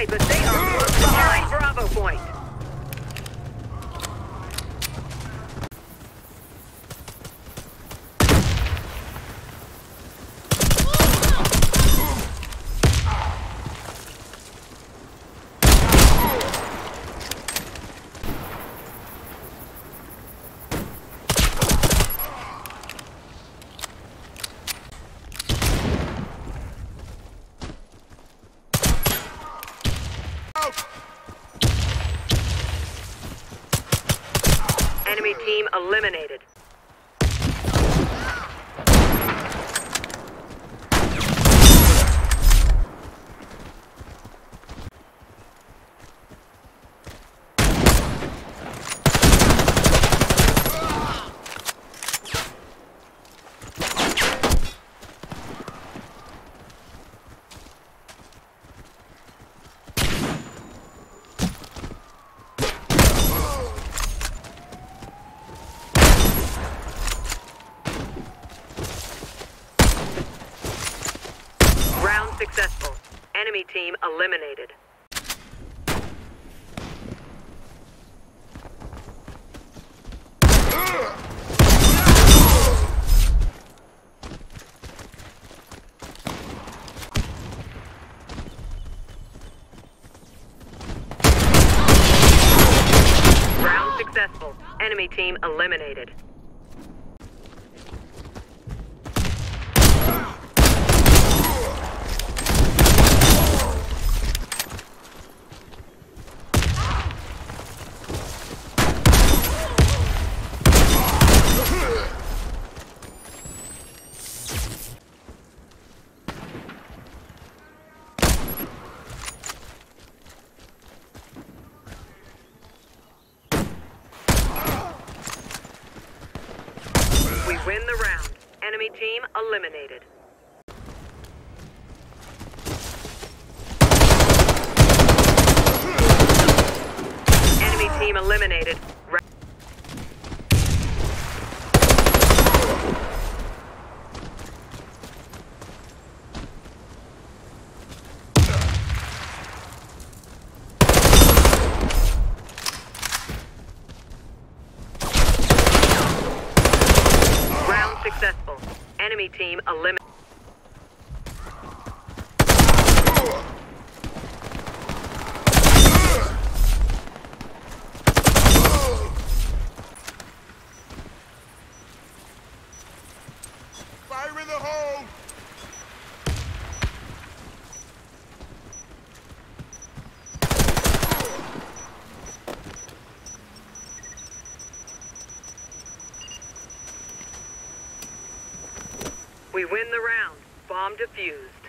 way, but they are Enemy team eliminated. Round successful. Enemy team eliminated. Round successful. Enemy team eliminated. Win the round. Enemy team eliminated. Enemy team eliminated. Ra- Round successful. Enemy team eliminated. Fire in the hole! We win the round. Bomb defused.